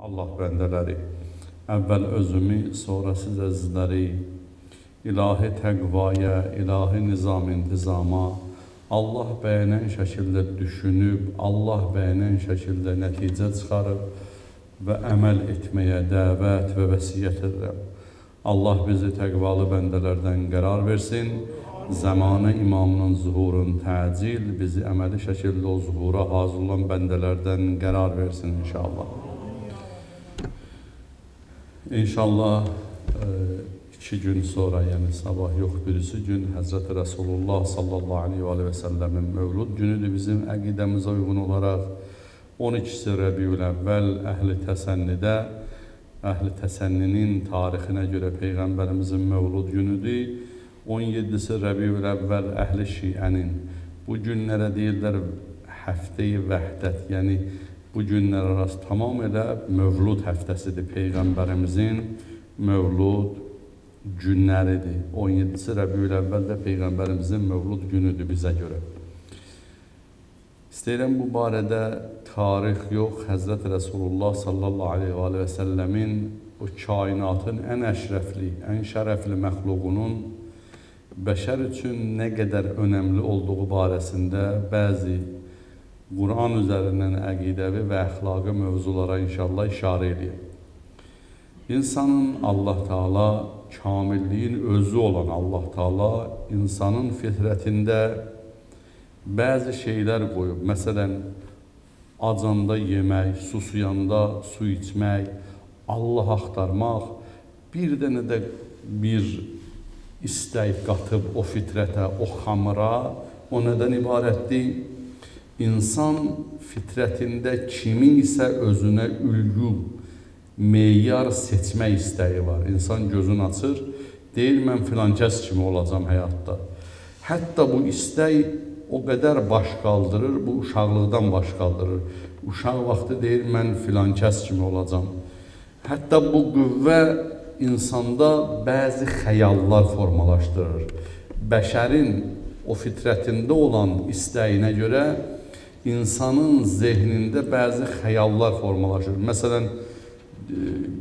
Allah bəndələri, əvvəl özümü, sonra siz əzizləri ilahi təqvaya, ilahi nizam intizama, Allah bəyənən şəkildə düşünüb, Allah bəyənən şəkildə nəticə çıxarıb və əməl etməyə dəvət və vəsiyyət edirəm. Allah bizi təqvalı bəndələrdən qərar versin. Zamanı imamının zuhurun təcil bizi əməli şəkildə o zuhura hazır olan bəndələrdən qərar versin inşallah. İnşallah e, iki gün sonra, yəni sabah yox, birisi gün Həzrəti Rasulullah sallallahu aleyhi və səlləmin mövlud günüdür bizim əqidəmizə uyğun olaraq 12-si Rəbiül əvvəl əhli təsənnidə, əhli təsənninin tarixinə görə Peyğəmbərimizin mövlud günüdür. 17-si Rəbiül əvvəl əhli şiənin. Bu günlərə deyirlər həftəyi vəhdət, yəni bu günlər arası tamamilə mövlud həftəsidir. Peyğəmbərimizin mövlud günləridir. 17-si Rəbiül əvvəl də Peyğəmbərimizin mövlud günüdür bizə görə. İstəyirəm bu barədə tarix yox, Həzrət Rəsulullah sallallahu aleyhi və səlləmin bu kainatın ən əşrəfli, ən şərəfli məxluqunun bəşər üçün nə qədər önəmli olduğu barəsində bəzi Quran üzərindən əqidəvi və əxlaqi mövzulara inşallah işarə edeyim. İnsanın Allah Taala kamilliyin özü olan Allah Taala insanın fitrətində bəzi şeylər qoyub. Məsələn, acanda yemək, susuyanda su içmək, Allah axtarmaq, bir dənə də bir istək qatıb o fitrətə, o xamıra, o nədən ibarətdir? İnsan fitrətində kimin isə özünə ülgü, meyar seçmək istəyi var. İnsan gözünü açır, deyir mən filan kəs kimi olacam həyatda. Hətta bu istək o qədər baş qaldırır, bu uşaqlıqdan baş qaldırır. Uşaq vaxtı deyir mən filan kəs kimi olacam. Hətta bu qüvvə insanda bəzi xəyallar formalaşdırır. Bəşərin o fitrətində olan istəyinə görə insanın zehnində bəzi xəyallar formalaşır. Məsələn,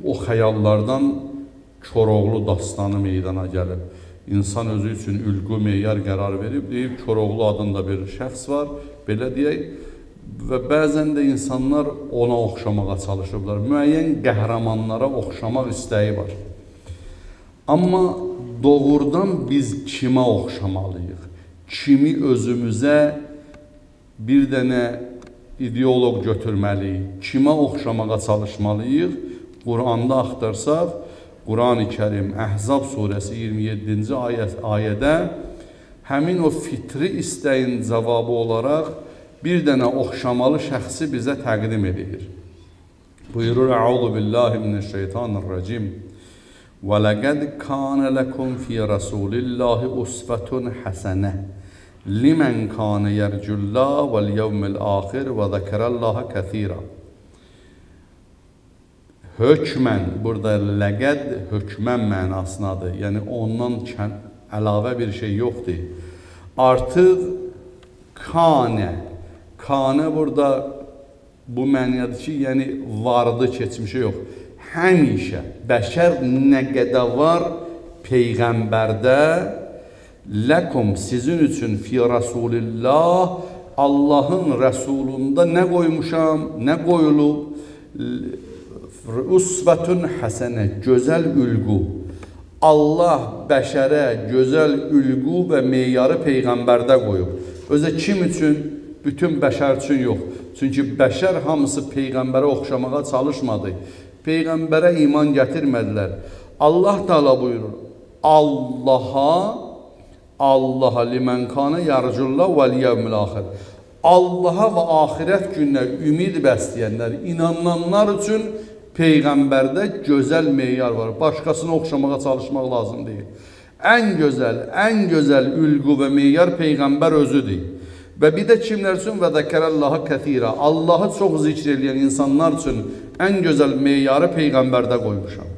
o xəyallardan Koroğlu dastanı meydana gəlib. İnsan özü üçün ülqü meyar qərar verib, deyib Koroğlu adında bir şəxs var, belə deyək, və bəzən də insanlar ona oxşamağa çalışıblar. Müəyyən qəhrəmanlara oxşamaq istəyi var. Amma doğrudan biz kimə oxşamalıyıq? Kimi özümüzə bir dənə ideoloq götürməliyik? Kimə oxşamağa çalışmalıyıq? Quranda axtarsaq, Quran-ı Kərim Əhzab surəsi 27-ci ayət ayədə həmin o fitri istəyin cavabı olaraq bir dənə oxşamalı şəxsi bizə təqdim edir. Buyurur: "Əuzu billahi mineşşeytanirracim. Və laqad kana lakum fi rasulillahi usvetun haseneh limen kana yercullah vel yevmil ahir və zəkərəllaha kəthira." hökmən, burada ləqəd hökmən mənasındadır. Yəni ondan əlavə bir şey yoxdur. Artıq kanə, kanə burada bu mənyadır ki, yəni vardı, keçmişi yox. Həmişə bəşər nə qədər var peyğəmbərdə ləkum sizin üçün fi rasulillah Allahın rəsulunda nə qoymuşam, nə qoyulub Usvetun həsənə, gözəl ülqu. Allah bəşərə gözəl ülqu və meyarı peyğəmbərdə qoyub. Özə kim üçün? Bütün bəşər üçün yox. Çünki bəşər hamısı peyğəmbərə oxşamağa çalışmadı. Peyğəmbərə iman gətirmədilər. Allah Taala buyurur: Allaha Allaha limən kana yarcullah vəl yevmil axir. Allaha və axirət gününə ümid bəsləyənlər, inananlar üçün Peyğəmbərdə gözəl meyar var. Başqasına oxşamağa çalışmaq lazım deyil. Ən gözəl, ən gözəl ülqü və meyar Peyğəmbər özüdür. Və bir də kimlər üçün və zəkərəllaha kəthira. Allahı çox zikr edən insanlar üçün ən gözəl meyarı Peyğəmbərdə qoymuşam.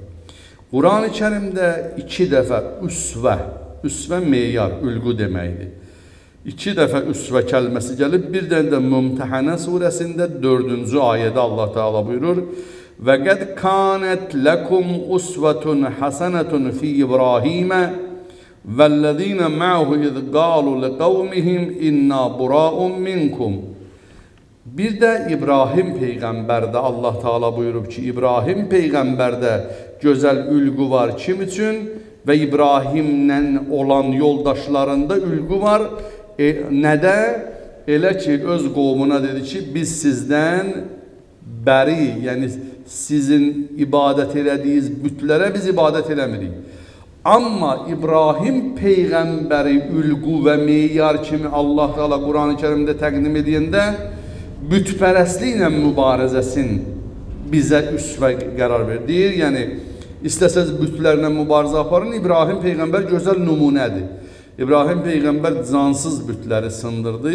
Quran-ı Kərimdə iki dəfə üsvə, üsvə meyar, ülqü deməkdir. İki dəfə üsvə kəlməsi gəlib, bir dənə də Mümtəhənə surəsində dördüncü ayədə Allah Teala buyurur, Və qəd kanət ləkum usvətun həsənətun fi İbrahimə vəllədinə məhu iz qalu liqavmihim inna buraun minkum. Bir də İbrahim peyğəmbərdə Allah Taala buyurub ki, İbrahim peyğəmbərdə gözəl ülgü var kim üçün və İbrahimlə olan yoldaşlarında ülgü var. E, nədə? Elə ki öz qovmuna dedi ki, biz sizdən bəri, yəni sizin ibadət elədiyiniz bütlərə biz ibadət eləmirik. Amma İbrahim peyğəmbəri ülqu və meyar kimi Allah Taala Qurani Kərimdə təqdim edəndə bütpərəstliklə mübarizəsin bizə üsvə qərar verir. Deyir, yəni istəsəz bütlərlə mübarizə aparın, İbrahim peyğəmbər gözəl nümunədir. İbrahim peyğəmbər cansız bütləri sındırdı.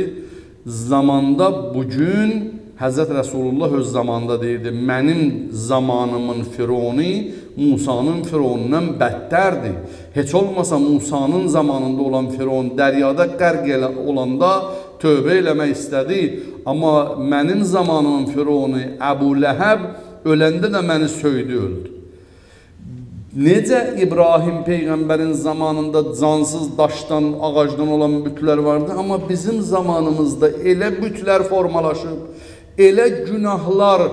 Zamanda bu gün Həzrət Rəsulullah öz zamanında deyirdi, mənim zamanımın fironi Musanın fironundan bəddərdir. Heç olmasa Musanın zamanında olan firon dəryada qərq olanda tövbə eləmək istədi. Amma mənim zamanımın fironu Əbu Ləhəb öləndə də məni söydü, öldü. Necə İbrahim peyğəmbərin zamanında cansız daşdan, ağacdan olan bütlər vardı, amma bizim zamanımızda elə bütlər formalaşıb, elə günahlar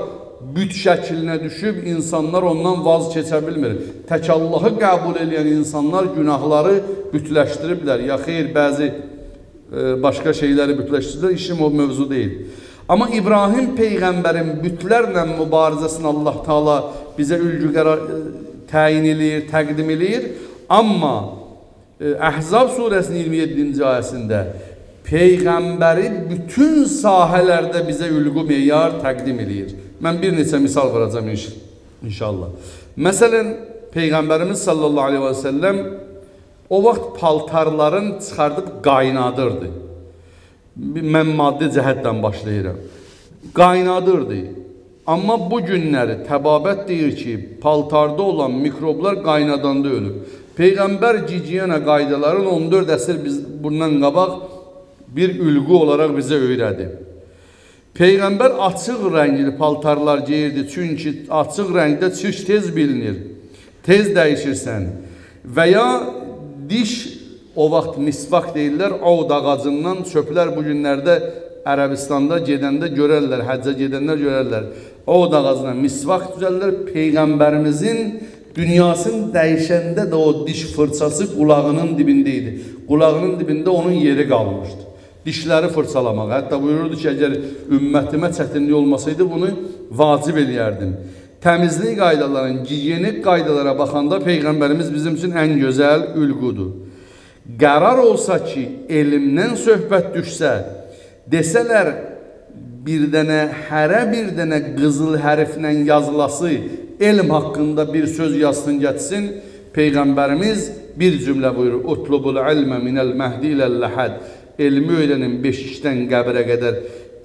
büt şəklinə düşüb insanlar ondan vaz keçə bilmir. Tək Allahı qəbul edən insanlar günahları bütləşdiriblər. Ya xeyr, bəzi e, başqa şeyləri bütləşdiriblər, işim o mövzu deyil. Amma İbrahim peyğəmbərin bütlərlə mübarizəsini Allah Taala bizə ülgü qərar e, təyin eləyir, təqdim eləyir. Amma e, Əhzab surəsinin 27-ci ayəsində Peyğəmbəri bütün sahələrdə bizə ülqü meyar təqdim eləyir. Mən bir neçə misal verəcəm inş inşallah. Məsələn, Peyğəmbərimiz sallallahu aleyhi və səlləm o vaxt paltarların çıxardıb qaynadırdı. Mən maddi cəhətdən başlayıram. Qaynadırdı. Amma bu günləri təbabət deyir ki, paltarda olan mikroblar qaynadanda ölür. Peyğəmbər Ciciyana qaydaların 14 əsr biz bundan qabaq bir ülgü olaraq bizə öyrədi. Peyğəmbər açıq rəngli paltarlar geyirdi, çünki açıq rəngdə çirk tez bilinir, tez dəyişirsən. Və ya diş o vaxt misvak deyirlər, ovd ağacından çöplər bu günlərdə Ərəbistanda gedəndə görərlər, həccə gedənlər görərlər. Ovd ağacından misvak düzəllər, Peyğəmbərimizin dünyasını dəyişəndə də o diş fırçası qulağının dibində idi. Qulağının dibində onun yeri qalmışdı dişləri fırçalamaq. Hətta buyururdu ki, əgər ümmətimə çətinlik olmasaydı bunu vacib eləyərdim. Təmizlik qaydalarının, gigiyenik qaydalara baxanda Peyğəmbərimiz bizim üçün ən gözəl ülqudur. Qərar olsa ki, elmdən söhbət düşsə, desələr bir dənə, hərə bir dənə qızıl hərflə yazılası elm haqqında bir söz yazsın, getsin, Peyğəmbərimiz bir cümlə buyurur, Utlubul ilmə minəl məhdi iləl ləhəd elmi öyrənin beşikdən qəbrə qədər.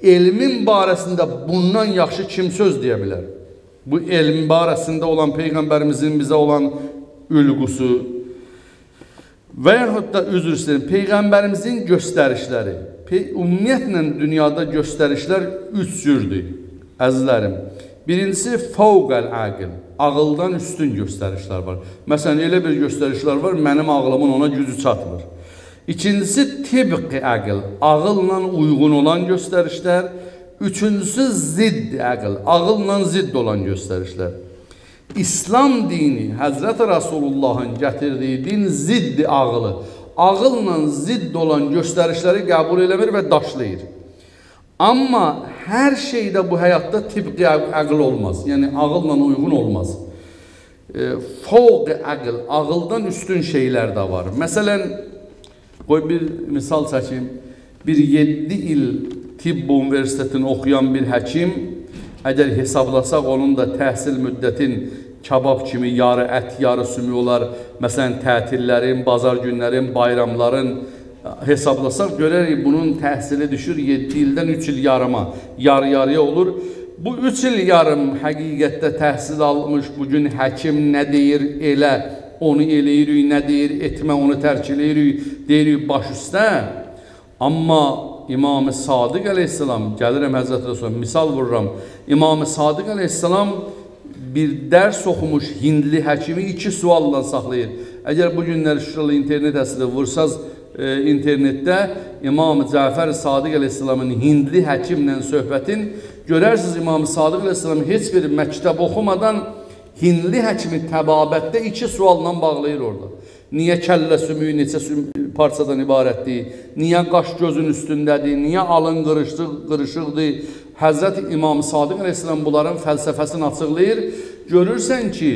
Elmin barəsində bundan yaxşı kim söz deyə bilər? Bu elm barəsində olan Peyğəmbərimizin bizə olan ülqusu və yaxud da üzr istəyirəm, Peyğəmbərimizin göstərişləri. Ümumiyyətlə dünyada göstərişlər üç cürdür, əzizlərim. Birincisi fəvqəl aqil, ağıldan üstün göstərişlər var. Məsələn, elə bir göstərişlər var, mənim ağlımın ona gücü çatmır. İkincisi tibqi əql, ağılla uyğun olan göstərişlər. Üçüncüsü zidd əql, ağılla zidd olan göstərişlər. İslam dini, Həzrət Rasulullahın gətirdiyi din ziddi ağılı, ağılla zidd olan göstərişləri qəbul eləmir və daşlayır. Amma hər şeydə bu həyatda tibqi əql olmaz, yəni ağılla uyğun olmaz. E, Fovq əql, ağıldan üstün şeylər də var. Məsələn, Qoy bir misal çəkim. Bir 7 il tibb universitetini oxuyan bir həkim əgər hesablasaq onun da təhsil müddətin kabab kimi yarı ət, yarı sümü olar. Məsələn, tətillərin, bazar günlərin, bayramların hesablasaq görərik bunun təhsili düşür 7 ildən 3 il yarıma, yarı-yarıya olur. Bu 3 il yarım həqiqətdə təhsil almış, bugün həkim nə deyir elə onu eləyirik, nə deyir, etmə, onu tərk eləyirik, deyirik baş üstə. Amma İmam-ı Sadiq əleyhissalam, gəlirəm Həzrət Rasulullah, misal vururam. İmam-ı Sadiq əleyhissalam bir dərs oxumuş hindli həkimi iki sualla saxlayır. Əgər bu günlər şuralı internet əsli vursaz e, internetdə İmam Cəfər Sadiq əleyhissalamın hindli həkimlə söhbətin görərsiniz İmam Sadiq əleyhissalam heç bir məktəb oxumadan hindli həkimi təbabətdə iki sualla bağlayır orada. Niyə kəllə sümüyü neçə süm parçadan ibarətdir? Niyə qaş gözün üstündədir? Niyə alın qırışıq, qırışıqdır? Həzrət İmam Sadiq əleyhissalam bunların fəlsəfəsini açıqlayır. Görürsən ki,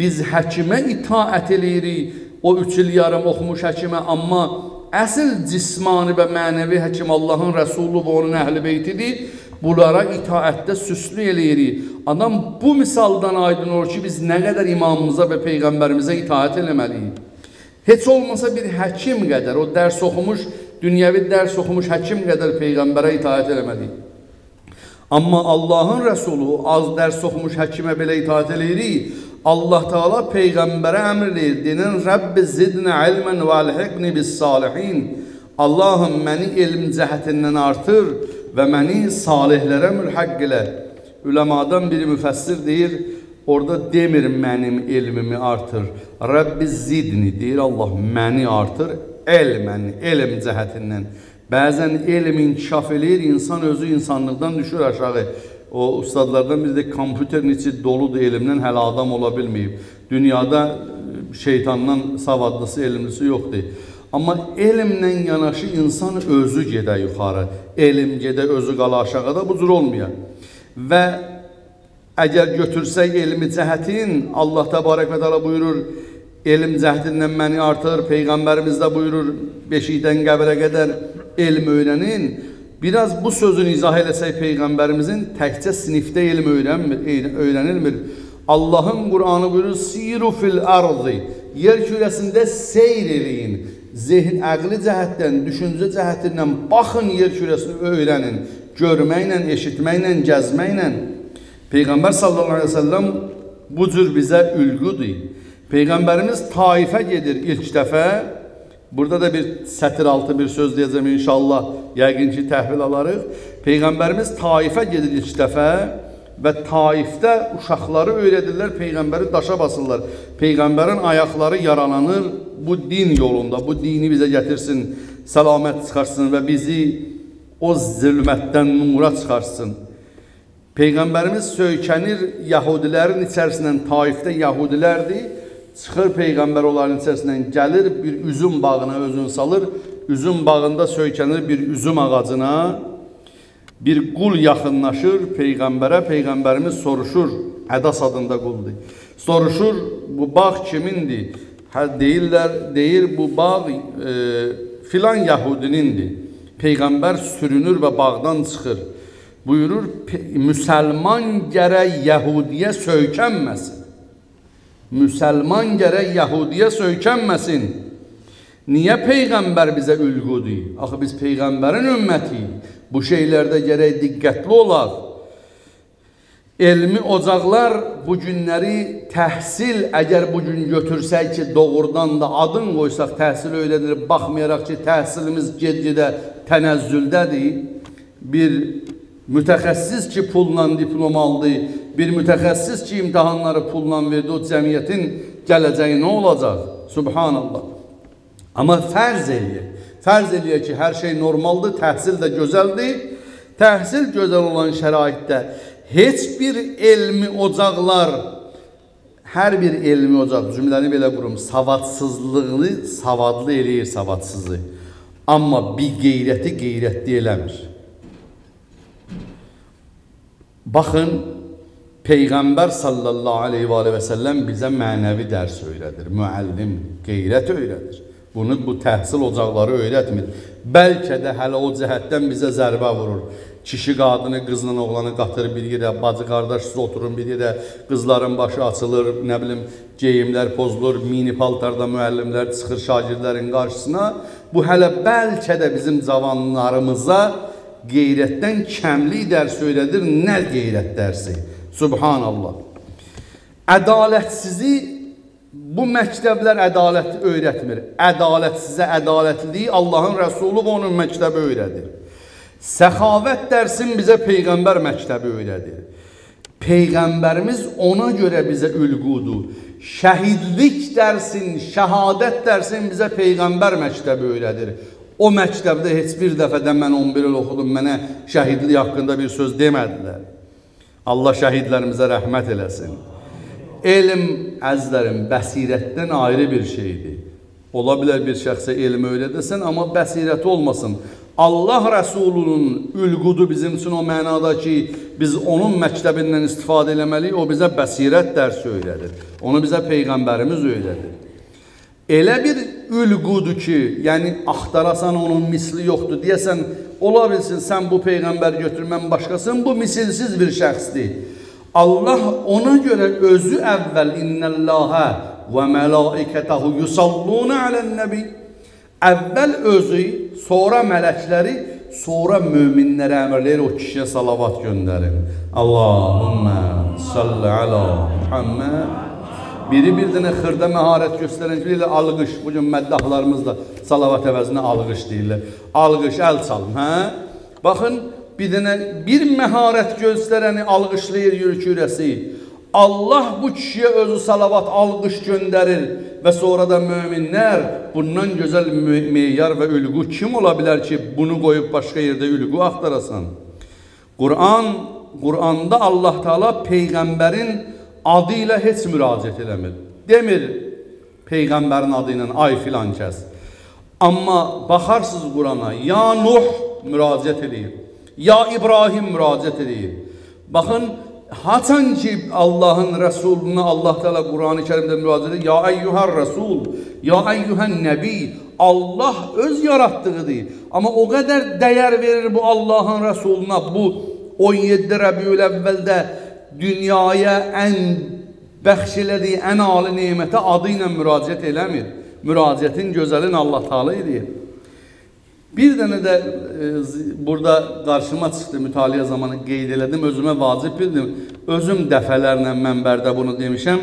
biz həkimə itaət eləyirik, o üç il yarım oxumuş həkimə, amma əsl cismani və mənəvi həkim Allahın Rəsulu və onun əhl-i beytidir. Bunlara itaətdə süslü eləyirik. Adam bu misaldan aydın olur ki, biz nə qədər imamımıza və Peyğəmbərimizə itaət eləməliyik. Heç olmasa bir həkim qədər, o dərs oxumuş, dünyəvi dərs oxumuş həkim qədər Peyğəmbərə itaət eləməliyik. Amma Allahın Rəsulu az dərs oxumuş həkimə belə itaət eləyirik. Allah Teala Peyğəmbərə əmr eləyir. Dinin Rəbbi zidnə ilmən və alhiqni bis salihin. Allahım məni elm cəhətindən artır və məni salihlərə mülhəq elə. Üləmadan biri müfəssir deyir, Orada demir mənim elmimi artır. Rəbbi zidni deyir Allah məni artır elmən, elm cəhətindən. Bəzən elm inkişaf eləyir, insan özü insanlıqdan düşür aşağı. O ustadlardan biri də kompüterin içi doludur elmdən, hələ adam ola bilməyib. Dünyada e, şeytandan savadlısı, elmlisi yoxdur. Amma elmlə yanaşı insan özü gedə yuxarı, elm gedə özü qala aşağıda bu cür olmuyor. Və Əgər götürsək elmi cəhətin, Allah təbarək və təala buyurur, elm cəhdindən məni artır, Peyğəmbərimiz də buyurur, beşikdən qəbrə qədər elm öyrənin. Biraz bu sözünü izah eləsək Peyğəmbərimizin təkcə sinifdə elm öyrənmir, öyrənilmir. Allahın Qur'anı buyurur, siru fil ardı, yer kürəsində seyr eləyin. Zehn, əqli cəhətdən, düşüncə cəhətindən baxın yer kürəsini öyrənin. Görməklə, eşitməklə, gəzməklə. Peyğəmbər sallallahu əleyhi və səlləm bu cür bizə ülgüdür. Peyğəmbərimiz Taifə gedir ilk dəfə. Burada da bir sətir altı bir söz deyəcəm inşallah. Yəqin ki, təhvil alarıq. Peyğəmbərimiz Taifə gedir ilk dəfə və Taifdə uşaqları öyrədirlər, Peyğəmbəri daşa basırlar. Peyğəmbərin ayaqları yaralanır bu din yolunda. Bu dini bizə gətirsin, səlamət çıxarsın və bizi o zülmətdən nura çıxarsın. Peyğəmbərimiz söykənir Yahudilərin içərisindən, Taifdə Yahudilərdir. Çıxır Peyğəmbər onların içərisindən, gəlir bir üzüm bağına özünü salır. Üzüm bağında söykənir bir üzüm ağacına. Bir qul yaxınlaşır Peyğəmbərə. Peyğəmbərimiz soruşur, Ədas adında quldur. Soruşur, bu bağ kimindir? Hə, deyirlər, deyir bu bağ e, filan Yahudinindir. Peyğəmbər sürünür və bağdan çıxır buyurur, müsəlman gərək Yəhudiyə söykənməsin. Müsəlman gərək Yəhudiyə söykənməsin. Niyə Peyğəmbər bizə ülqudur? Axı biz Peyğəmbərin ümmətiyik. Bu şeylərdə gərək diqqətli olaq. Elmi ocaqlar bu günləri təhsil əgər bu gün götürsək ki, doğrudan da adın qoysaq təhsil öyrədilir, baxmayaraq ki, təhsilimiz ged-gedə tənəzzüldədir. Bir Mütəxəssis ki, pulla diplom aldı, bir mütəxəssis ki, imtahanları pulla verdi, o cəmiyyətin gələcəyi nə olacaq? Subhanallah. Amma fərz eləyir. Fərz eləyir ki, hər şey normaldır, təhsil də gözəldir. Təhsil gözəl olan şəraitdə heç bir elmi ocaqlar, hər bir elmi ocaq, cümləni belə qurum, savadsızlığını savadlı eləyir savadsızı. Amma bir qeyrəti qeyrətli eləmir. Baxın, Peyğəmbər sallallahu aleyhi və, və səlləm bizə mənəvi dərs öyrədir, müəllim, qeyrət öyrədir. Bunu bu təhsil ocaqları öyrətmir. Bəlkə də hələ o cəhətdən bizə zərbə vurur. Kişi qadını, qızla oğlanı qatır bir yerə, bacı qardaş siz oturun bir yerə, qızların başı açılır, nə bilim, geyimlər pozulur, mini paltarda müəllimlər çıxır şagirdlərin qarşısına. Bu hələ bəlkə də bizim cavanlarımıza qeyrətdən kəmlik dərs öyrədir, nə qeyrət dərsi? Subhanallah. Ədalətsizi bu məktəblər ədalət öyrətmir. Ədalətsizə ədalətliliyi Allahın Rəsulu və onun məktəbi öyrədir. Səxavət dərsin bizə Peyğəmbər məktəbi öyrədir. Peyğəmbərimiz ona görə bizə ülqudur. Şəhidlik dərsin, şəhadət dərsin bizə Peyğəmbər məktəbi öyrədir. O məktəbdə heç bir dəfədə mən 11 il oxudum, mənə şəhidlik haqqında bir söz demədilər. Allah şəhidlərimizə rəhmət eləsin. Elm, əzlərim, bəsirətdən ayrı bir şeydir. Ola bilər bir şəxsə elm öyrədəsən, amma bəsirəti olmasın. Allah Rəsulunun ülqudu bizim üçün o mənada ki, biz onun məktəbindən istifadə eləməliyik, o bizə bəsirət dərsi öyrədir. Onu bizə Peyğəmbərimiz öyrədir. Elə bir ülqudur ki, yəni axtarasan onun misli yoxdur, deyəsən, ola bilsin sən bu Peyğəmbər götür, mən başqasın, bu misilsiz bir şəxsdir. Allah ona görə özü əvvəl innəlləhə və mələikətəhu yusalluna alən-nəbi Əvvəl özü, sonra mələkləri, sonra möminlərə əmr eləyir, o kişiyə salavat göndərin. Allahümmə salli ala Muhammed. Biri bir dənə xırda məharət göstərən ki, alqış. Bugün məddahlarımız da salavat əvəzinə alqış deyirlər. Alqış, əl çalın, hə? Baxın, bir dənə bir məharət göstərəni alqışlayır yürkürəsi. Allah bu kişiyə özü salavat, alqış göndərir və sonra da möminlər bundan gözəl meyar və ülqu kim ola bilər ki, bunu qoyub başqa yerdə ülqu axtarasan? Quran, Quranda Allah Taala peyğəmbərin adı ilə heç müraciət eləmir. Demir peyğəmbərin adı ilə ay filan kəs. Amma baxarsınız Qurana, ya Nuh müraciət eləyir. Ya İbrahim müraciət eləyir. Baxın, Haçan ki Allahın Rəsuluna Allah Teala Qurani Kərimdə müraciət edir, ya əyyuhər Rəsul, ya əyyuhən Nəbi, Allah öz yaratdığıdır. Amma o qədər dəyər verir bu Allahın Rəsuluna, bu 17 Rəbiül əvvəldə dünyaya ən bəxş elədiyi ən ali nemətə adı ilə müraciət eləmir. Müraciətin gözəlin Allah Teala edir. Bir dənə də e, burada qarşıma çıxdı mütaliə zamanı qeyd elədim, özümə vacib bildim. Özüm dəfələrlə mənbərdə bunu demişəm.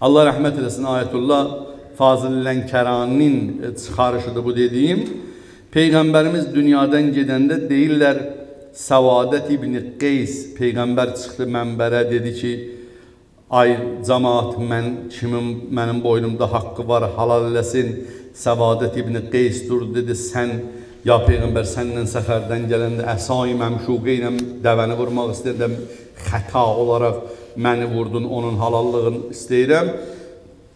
Allah rəhmət eləsin Ayətullah Fazil Lənkəraninin e, çıxarışıdır bu dediyim. Peyğəmbərimiz dünyadan gedəndə deyirlər Səvadət ibn Qeys Peyğəmbər çıxdı mənbərə dedi ki, ay cəmaat mən kimin mənim boynumda haqqı var halal eləsin. Səvadət ibn Qeys durdu, dedi, sən, ya Peyğəmbər, səndən səfərdən gələndə əsai məmşuqə ilə dəvəni vurmaq istəyirəm, xəta olaraq məni vurdun, onun halallığını istəyirəm.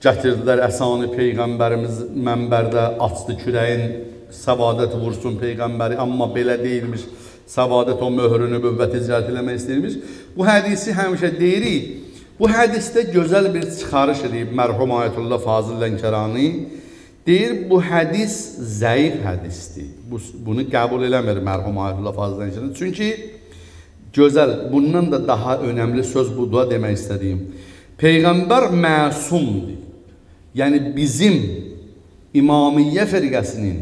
Gətirdilər əsanı Peyğəmbərimiz mənbərdə açdı kürəyin, səvadət vursun Peyğəmbəri, amma belə deyilmiş, səvadət o möhrünü nübüvvəti icrət eləmək istəyirmiş. Bu hədisi həmişə deyirik, bu hədisdə gözəl bir çıxarış edib mərhum Ayətullah Fazıl Lənkərani, Deyir, bu hədis zəif hədisdir. Bu, bunu qəbul eləmir mərhum Ayətullah Fazıl Ənşənin. Çünki gözəl, bundan da daha önəmli söz budur demək istədiyim. Peyğəmbər məsumdur. Yəni bizim İmamiyyə firqəsinin,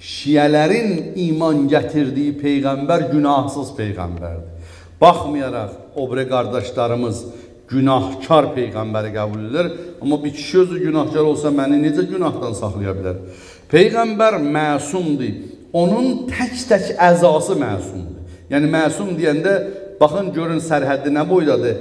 şiyələrin iman gətirdiyi Peyğəmbər günahsız Peyğəmbərdir. Baxmayaraq, obre qardaşlarımız günahkar peyğəmbəri qəbul edir. Amma bir kişi özü günahkar olsa məni necə günahdan saxlaya bilər? Peyğəmbər məsumdur. Onun tək-tək əzası məsumdur. Yəni məsum deyəndə baxın görün sərhəddi nə boydadır.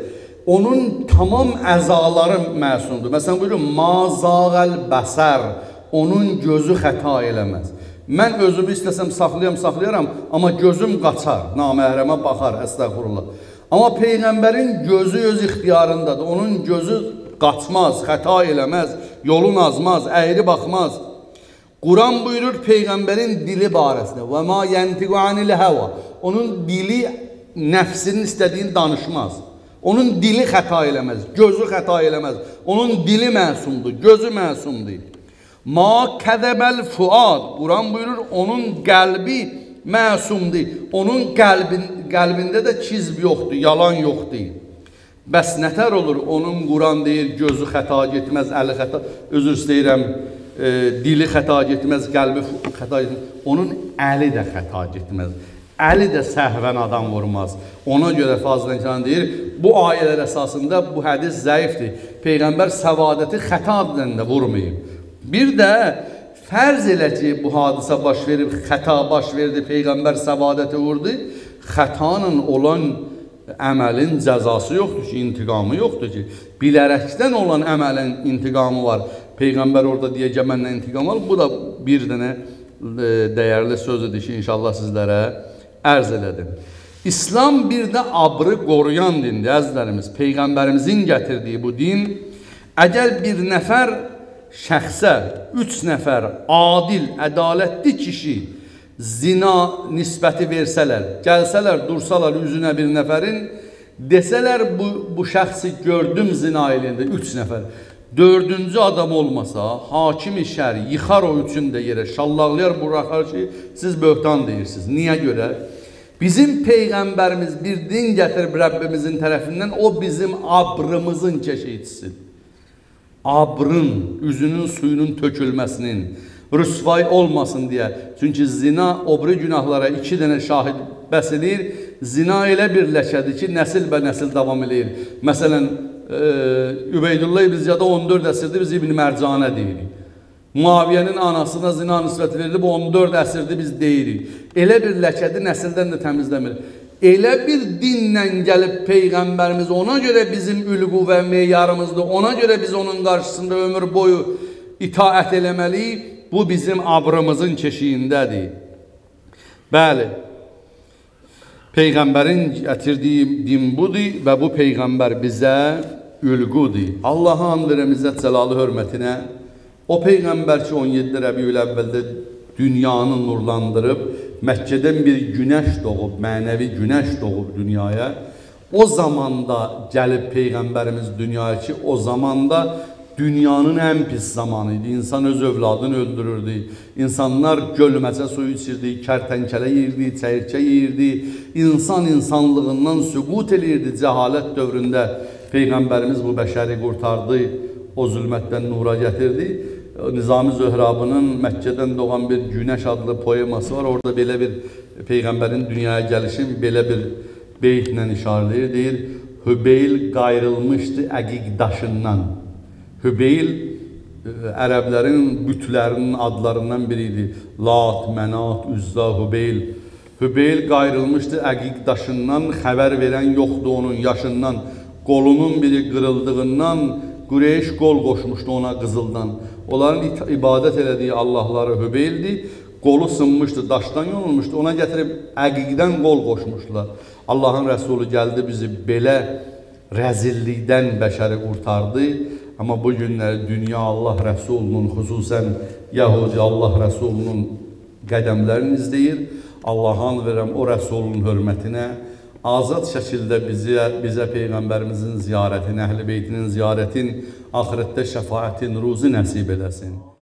Onun tamam əzaları məsumdur. Məsələn buyurun mazağəl bəsər. Onun gözü xəta eləməz. Mən özümü istəsəm saxlayam, saxlayaram, amma gözüm qaçar, naməhrəmə baxar, əstəğfurullah. Amma Peyğəmbərin gözü öz ixtiyarındadır. Onun gözü qaçmaz, xəta eləməz, yolun azmaz, əyri baxmaz. Quran buyurur Peyğəmbərin dili barəsində. Və ma yantiqu anil hava. Onun dili nəfsinin istədiyini danışmaz. Onun dili xəta eləməz, gözü xəta eləməz. Onun dili məsumdur, gözü məsumdur. Ma kədəbəl fuad. Quran buyurur onun qəlbi məsumdur. Onun qəlbin, qəlbində də kizb yoxdur, yalan yoxdur. Bəs nətər olur? Onun Quran deyir, gözü xəta getməz, əli xəta, özür istəyirəm, e, dili xəta getməz, qəlbi xəta getməz. Onun əli də xəta getməz. Əli də səhvən adam vurmaz. Ona görə Fazıl Ənkan deyir, bu ayələr əsasında bu hədis zəifdir. Peyğəmbər səvadəti xəta adında vurmayıb. Bir də Fərz elə ki, bu hadisə baş verib, xəta baş verdi, Peyğəmbər səvadəti vurdu, xətanın olan əməlin cəzası yoxdur ki, intiqamı yoxdur ki. Bilərəkdən olan əməlin intiqamı var. Peyğəmbər orada deyəcək məndən intiqam al. Bu da bir dənə e, dəyərli sözdür ki, inşallah sizlərə ərz elədim. İslam bir də abrı qoruyan dindir, əzizlərimiz. Peyğəmbərimizin gətirdiyi bu din əgər bir nəfər şəxsə, üç nəfər adil, ədalətli kişi zina nisbəti versələr, gəlsələr, dursalar üzünə bir nəfərin, desələr bu, bu şəxsi gördüm zina eləyəndə, üç nəfər, dördüncü adam olmasa, hakimi şər yıxar o üçün də yerə, şallaqlayar, buraxar ki, siz böhtan deyirsiniz. Niyə görə? Bizim Peyğəmbərimiz bir din gətirib Rəbbimizin tərəfindən, o bizim abrımızın keşiyçisidir abrın, üzünün suyunun tökülməsinin, rüsvay olmasın deyə. Çünki zina o biri günahlara iki dənə şahid bəs eləyir. Zina elə bir ləkədir ki, nəsil bə nəsil davam eləyir. Məsələn, e, Übeydullah ibn Ziyada 14 əsrdir biz İbn Mərcanə deyirik. Muaviyyənin anasına zina nisbət verilib 14 əsrdir biz deyirik. Elə bir ləkədir nəsildən də təmizləmir. Elə bir dinlə gəlib Peyğəmbərimiz ona görə bizim ülqu və meyarımızdır. Ona görə biz onun qarşısında ömür boyu itaət eləməliyik. Bu bizim abrımızın keşiyindədir. Bəli, Peyğəmbərin gətirdiyi din budur və bu Peyğəmbər bizə ülqudur. Allaha and verəm İzzət Cəlalı hörmətinə. O Peyğəmbər ki 17 Rəbiül əvvəldə dünyanı nurlandırıb, Məkkədən bir günəş doğub, mənəvi günəş doğub dünyaya. O zamanda gəlib Peyğəmbərimiz dünyaya ki, o zamanda dünyanın ən pis zamanı idi. İnsan öz övladını öldürürdü. İnsanlar gölməçə suyu içirdi, kərtənkələ yeyirdi, çəyirkə yeyirdi. İnsan insanlığından süqut eləyirdi cəhalət dövründə. Peyğəmbərimiz bu bəşəri qurtardı, o zülmətdən nura gətirdi. Nizami Zöhrabının Məkkədən doğan bir Günəş adlı poeması var. Orada belə bir Peyğəmbərin dünyaya gəlişin belə bir beytlə işarələyir. Deyir, Hübeyl qayrılmışdı əqiq daşından. Hübeyl e, ərəblərin bütlərinin adlarından biri idi. Lat, Mənat, Üzzə, Hübeyl. Hübeyl qayrılmışdı əqiq daşından, xəbər verən yoxdu onun yaşından. Qolunun biri qırıldığından Qureyş qol qoşmuşdu ona qızıldan. Onların ibadət elədiyi Allahları Hübeyldi. Qolu sınmışdı, daşdan yonulmuşdu. Ona gətirib əqiqdən qol qoşmuşdular. Allahın Rəsulu gəldi bizi belə rəzillikdən bəşəri qurtardı. Amma bu günləri dünya Allah Rəsulunun, xüsusən Yahudi Allah Rəsulunun qədəmlərini izləyir. Allah'ın verəm o Rəsulun hörmətinə azad şəkildə bizə, bizə Peyğəmbərimizin ziyarətini, Əhl-i Beytinin ziyarətin, axirətdə şəfaətin ruzu nəsib eləsin.